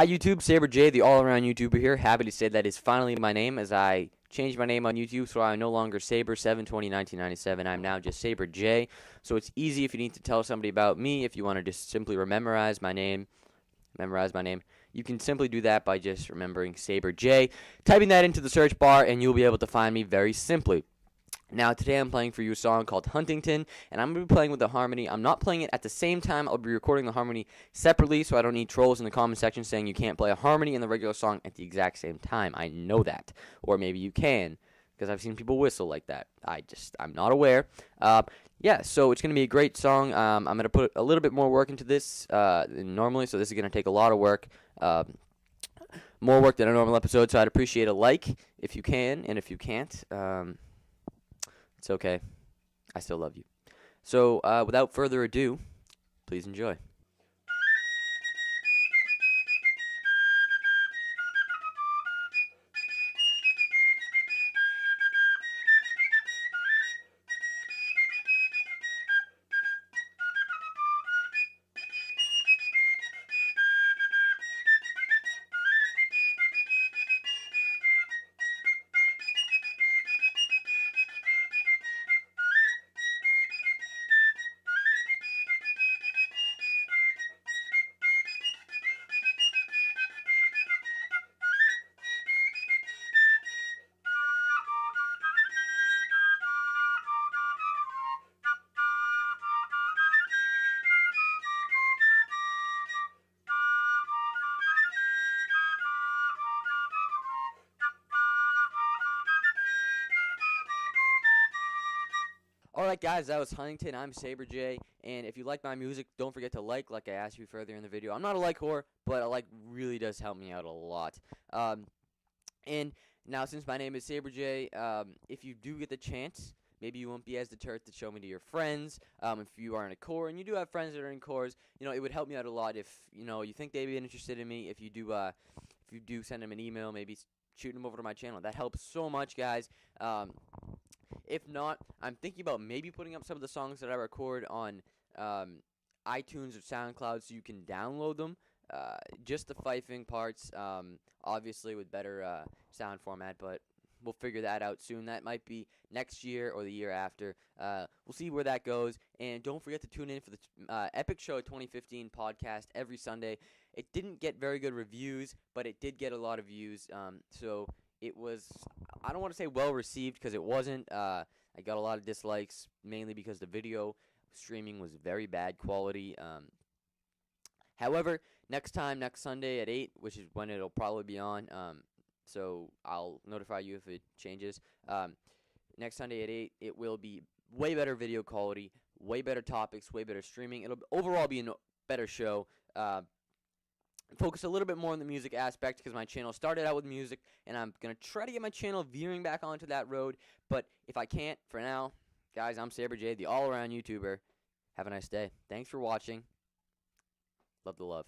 Hi YouTube, Saber J, the all-around YouTuber here. Happy to say that is finally my name as I changed my name on YouTube, so I'm no longer Saber 720 1997. I'm now just Saber J. So it's easy if you need to tell somebody about me, if you want to just simply memorize my name, memorize my name. You can simply do that by just remembering Saber J, typing that into the search bar, and you'll be able to find me very simply. Now, today I'm playing for you a song called Huntington, and I'm going to be playing with the harmony. I'm not playing it at the same time. I'll be recording the harmony separately, so I don't need trolls in the comment section saying you can't play a harmony and the regular song at the exact same time. I know that. Or maybe you can, because I've seen people whistle like that. I just, I'm not aware. Uh, yeah, so it's going to be a great song. Um, I'm going to put a little bit more work into this uh, normally, so this is going to take a lot of work. Uh, more work than a normal episode, so I'd appreciate a like if you can, and if you can't, um, it's okay. I still love you. So, uh, without further ado, please enjoy. Alright guys, that was Huntington. I'm Saber J, and if you like my music, don't forget to like, like I asked you further in the video. I'm not a like whore, but a like really does help me out a lot. Um, and now, since my name is Saber J, um, if you do get the chance, maybe you won't be as deterred to show me to your friends. Um, if you are in a corps and you do have friends that are in corps, you know it would help me out a lot if you know you think they'd be interested in me. If you do, uh, if you do send them an email, maybe shoot them over to my channel. That helps so much, guys. Um, if not, I'm thinking about maybe putting up some of the songs that I record on um, iTunes or SoundCloud so you can download them. Uh, just the fifing parts, um, obviously with better uh, sound format, but we'll figure that out soon. That might be next year or the year after. Uh, we'll see where that goes. And don't forget to tune in for the uh, Epic Show 2015 podcast every Sunday. It didn't get very good reviews, but it did get a lot of views. Um, so it was I don't want to say well received because it wasn't. Uh, I got a lot of dislikes mainly because the video streaming was very bad quality. Um, however, next time, next Sunday at eight, which is when it'll probably be on. Um, so I'll notify you if it changes. Um, next Sunday at eight, it will be way better video quality, way better topics, way better streaming. It'll overall be a better show. Uh, focus a little bit more on the music aspect because my channel started out with music and I'm going to try to get my channel veering back onto that road. But if I can't, for now, guys, I'm Saber J, the all around YouTuber. Have a nice day. Thanks for watching. Love the love.